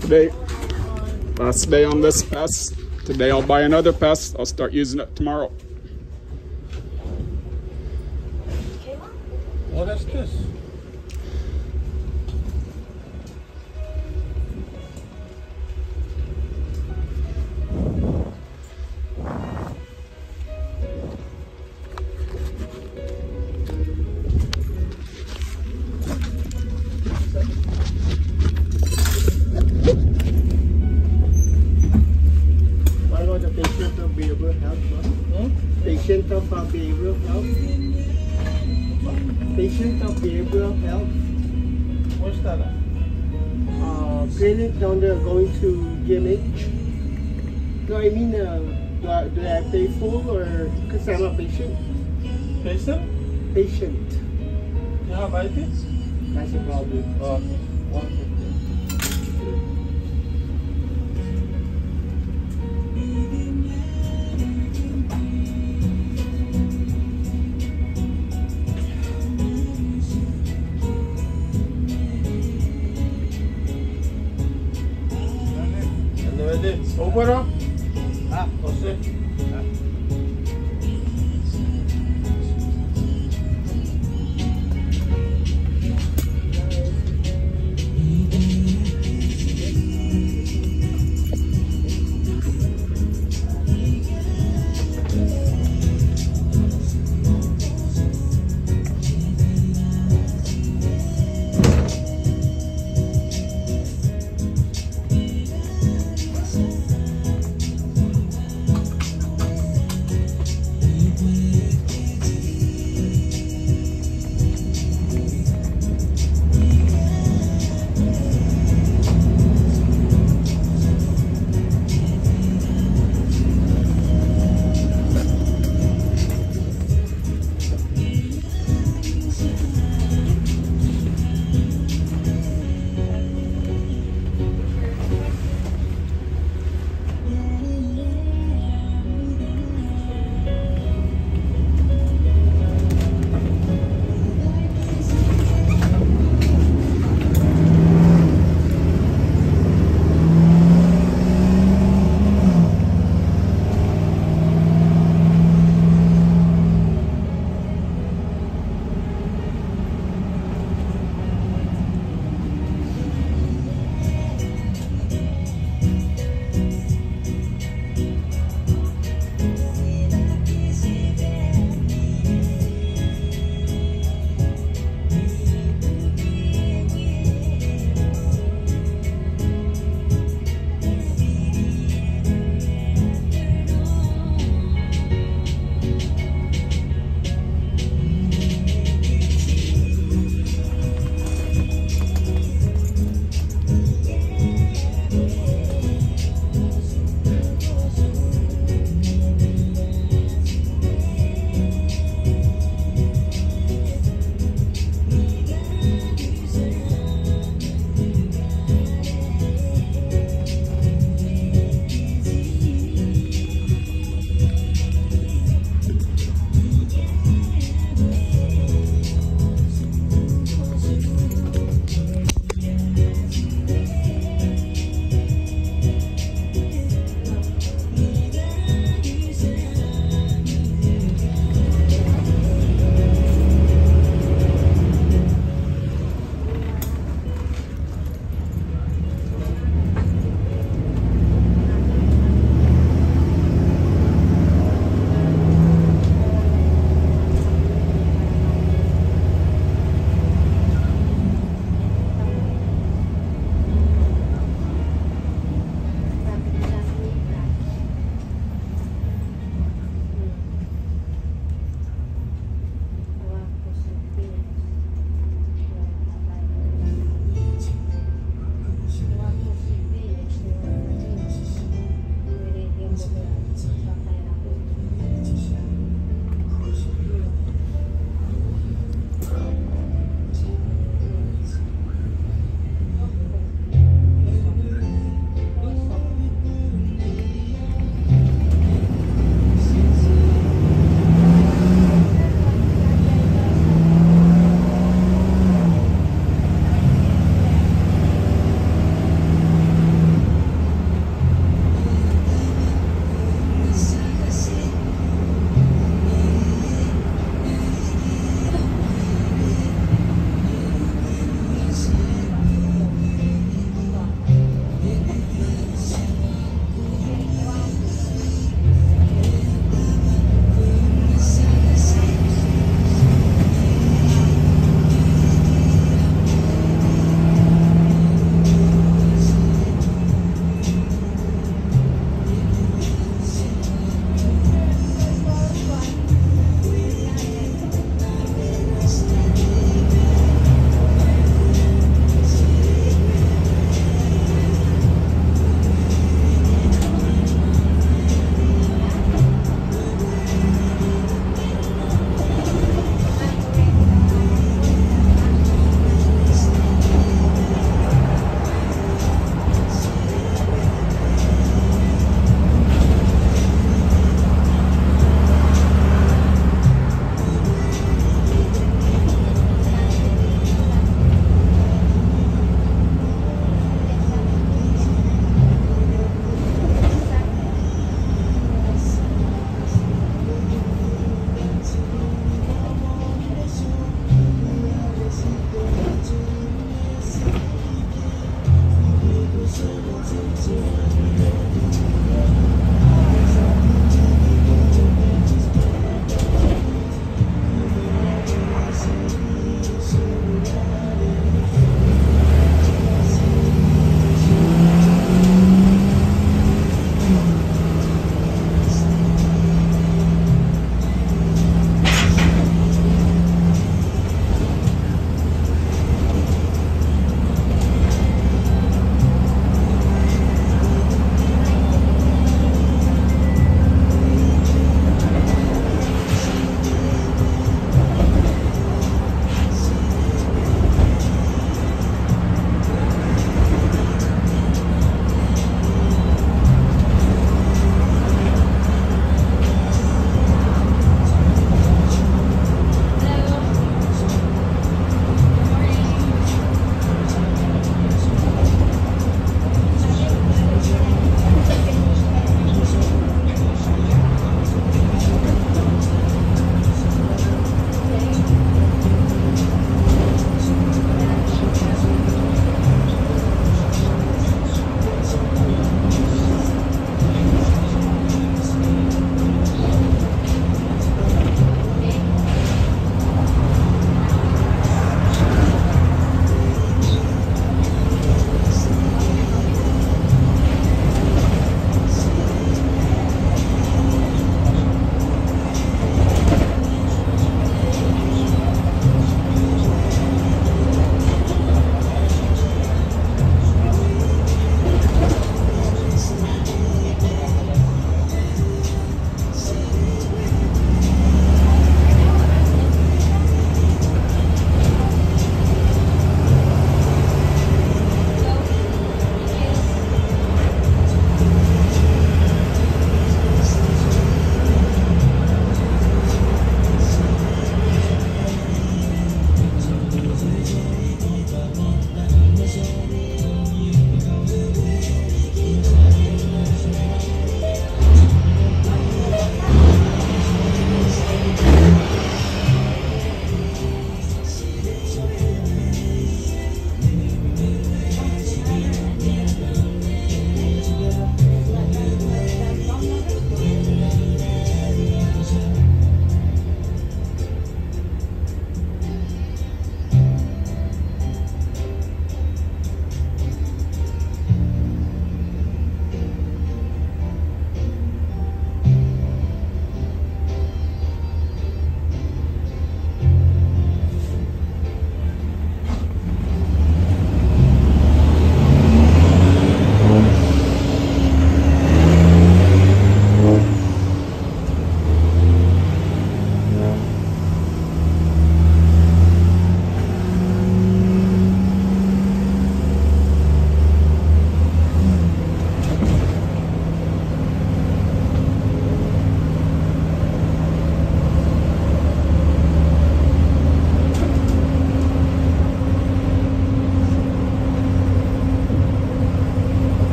Today, last day on this pass. Today I'll buy another pass. I'll start using it tomorrow. What is this? To GMH? No, I mean, uh, do, I, do I pay full or because I'm a patient? Patient? Patient. You have IT? That's a problem. Oh, one ¿O bueno? Ah, no sé.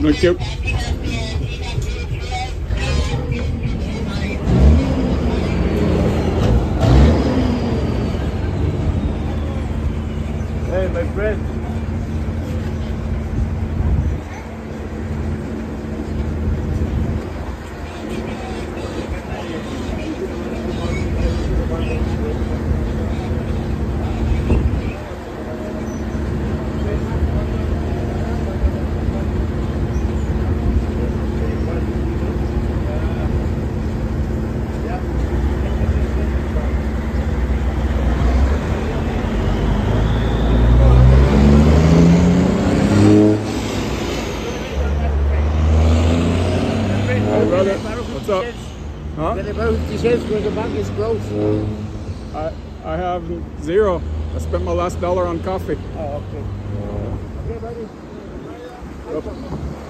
Thank you. Hey, my friend. Hey, What's up? Huh? Got about 50 cents for the bank is closed. I, I have zero. I spent my last dollar on coffee. Oh, okay. Okay, buddy. Yep.